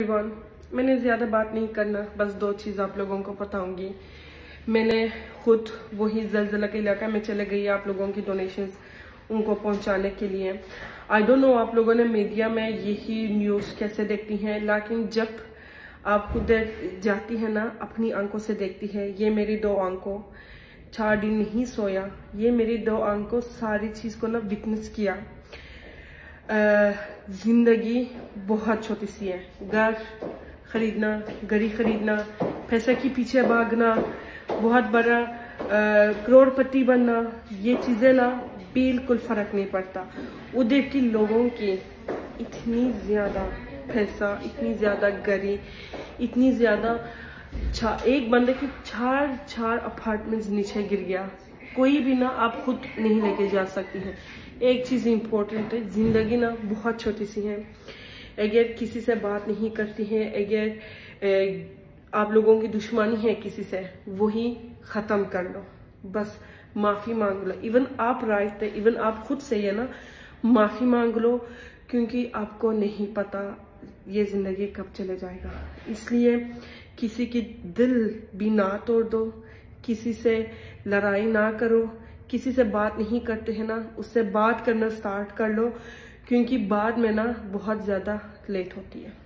Everyone मैंने ज़्यादा बात नहीं करना, बस दो चीज़ आप लोगों को बताऊँगी। मैंने खुद वही जलजिला के इलाका में चले गई आप लोगों की डोनेशंस उनको पहुँचाने के लिए। आई डोंट नो आप लोगों ने मीडिया में यही न्यूज़ कैसे देखती हैं, लेकिन जब आप खुद जाती है ना, अपनी आँखों से देखती है, ये मेरी दो आँखों चार दिन नहीं सोया, ये मेरी दो आँखों सारी चीज़ को ना विटनेस किया। ज़िंदगी बहुत छोटी सी है। घर खरीदना, गरी खरीदना, पैसे के पीछे भागना, बहुत बड़ा करोड़पति बनना, ये चीज़ें ना बिल्कुल फ़र्क नहीं पड़ता। उधर के लोगों की इतनी ज़्यादा पैसा, इतनी ज़्यादा गरी, इतनी ज़्यादा एक बंदे के चार चार अपार्टमेंट्स नीचे गिर गया। कोई भी ना आप खुद नहीं लेके जा सकती हैं। एक चीज़ इम्पोर्टेंट है, ज़िंदगी ना बहुत छोटी सी है। अगर किसी से बात नहीं करती है, अगर आप लोगों की दुश्मनी है किसी से, वही खत्म कर लो। बस माफ़ी मांग लो। इवन आप राइट थे इवन आप खुद से है ना, माफ़ी मांग लो, क्योंकि आपको नहीं पता ये ज़िंदगी कब चले जाएगा। इसलिए किसी की दिल भी ना तोड़ दो किसी से लड़ाई ना करो, किसी से बात नहीं करते हैं ना, उससे बात करना स्टार्ट कर लो, क्योंकि बाद में ना बहुत ज़्यादा लेट होती है।